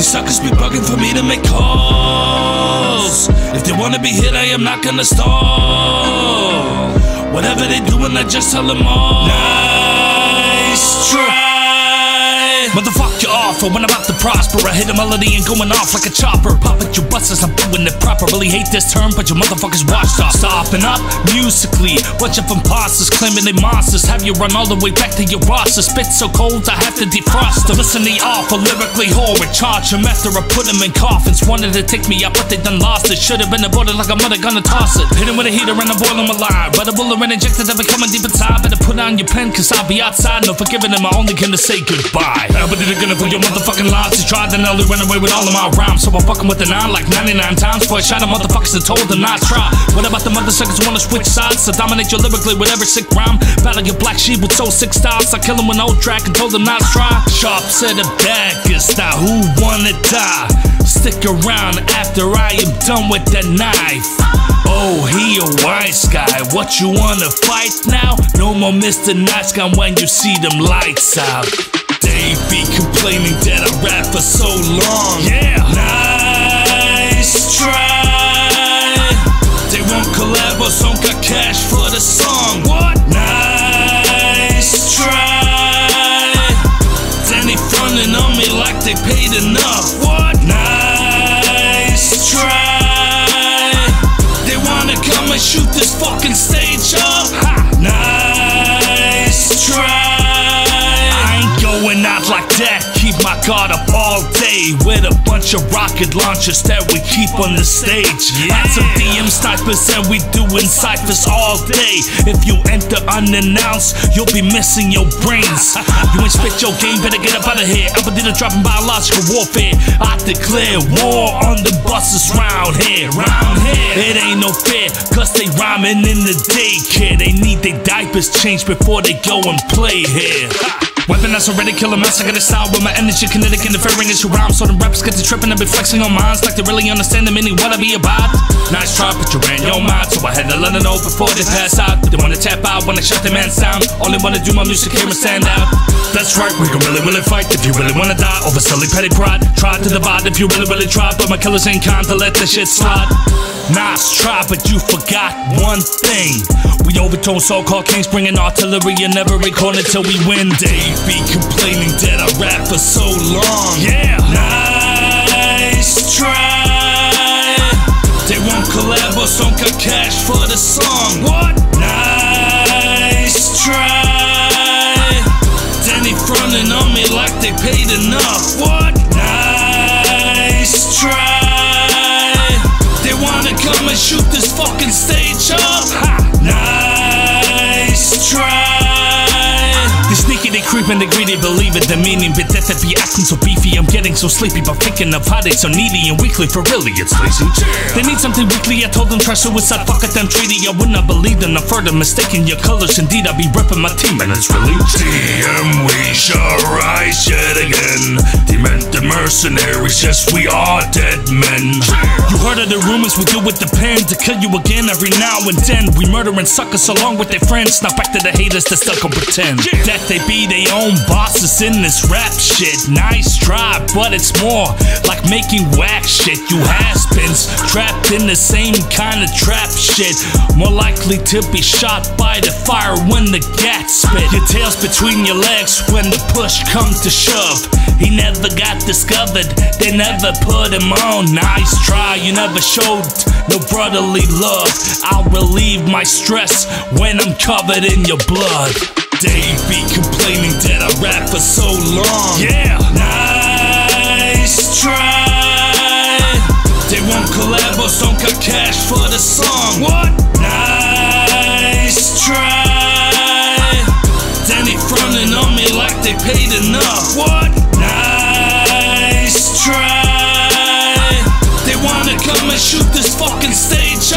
These suckers be bugging for me to make calls. If they wanna be hit, I am not gonna stall. Whatever they doing, I just tell them all. Nice try. Motherfuck you off, when I'm about to prosper, I hit a melody and going off like a chopper. Pop at your butts as I'm doing it proper. Really hate this term, but your motherfuckers washed off. Stopping up musically, bunch of imposters claiming they monsters. Have you run all the way back to your roster? Spit so cold, I have to defrost them. Listen to off, lyrically horrid. Charge them after I put them in coffins. Wanted to take me out, but they done lost it. Should have been aborted like a mother gonna toss it. Hit him with a heater and I boil him alive. But a bullet and injected, I've been coming deep inside. Better put on your pen, cause I'll be outside. No forgiving them, I only gonna say goodbye. But they're gonna put your motherfucking lies. He tried to nearly run away with all of my rhymes. So I fuck him with the nine like 99 times. Before I shot a motherfuckers and told them not try. What about the mother suckers who wanna switch sides? To dominate your lyrically with every sick rhyme. Battle your black sheep with so sick styles. I kill him with no track and told them not try. Sharp set of daggers. Now who wanna die? Stick around after I am done with the knife. Oh, he a wise guy. What you wanna fight now? No more Mr. Nice Guy when you see them lights out. They be complaining that I rap for so long. Yeah, nice try. They won't collab or song got cash for the song. What? Nice try. Then they frontin' on me like they paid enough. What? Nice try. They wanna come and shoot this fucking guard up all day with a bunch of rocket launchers that we keep on the stage. Add some DM snipers and we doing ciphers all day. If you enter unannounced, you'll be missing your brains. You ain't spit your game, better get up out of here. Up did a dropping biological warfare. I declare war on the buses round here, round here. It ain't no fair, cause they rhyming in the daycare. They need their diapers changed before they go and play here. Weapon that's already kill a mess. I got a style with my energy kinetic interfering as you rhyme. So the rappers get to tripping and be flexing on minds like they really understand the meaning what I be about. Nice try, but you ran your mind. So I had to let them know before they pass out. They wanna tap out when I shut the man sound. Only wanna do my music here and stand out. That's right, we can really, really fight if you really wanna die over silly petty pride. Try to divide if you really, really try, but my killers ain't kind to let the shit slide. Nice try, but you forgot one thing. We overtone so-called kings, bringing artillery in every corner till we win. They be complaining that I rap for so long. Yeah, nice try. They won't collab or got cash for the song. What? Nice try. Then they frontin' on me like they paid enough. What? Shoot this fucking stage up. They creeping, they greedy, believe it, the meaning. But they be acting so beefy, I'm getting so sleepy. But thinking of they so needy and weekly, for really, it's lazy. They need something weekly, I told them try suicide, fuck them treaty. I would not believe them I'm further mistaken your colors. Indeed, I be repping my team, and it's really DM, we shall rise yet again. Demented mercenaries, yes, we are dead men. You heard of the rumors we do with the pen to kill you again every now and then. We murdering suckers along with their friends. Now back to the haters that still can pretend that they be their own bosses in this rap shit. Nice try, but it's more like making whack shit. You has-beens trapped in the same kind of trap shit. More likely to be shot by the fire when the gat spit. Your tail's between your legs when the push comes to shove. He never got discovered, they never put him on. Nice try, you never showed no brotherly love. I'll relieve my stress when I'm covered in your blood. They be complaining that I rap for so long. Yeah, nice try. They won't collab or song got cash for the song. What? Nice try. Then they frontin' on me like they paid enough. What? Nice try. They wanna come and shoot this fucking stage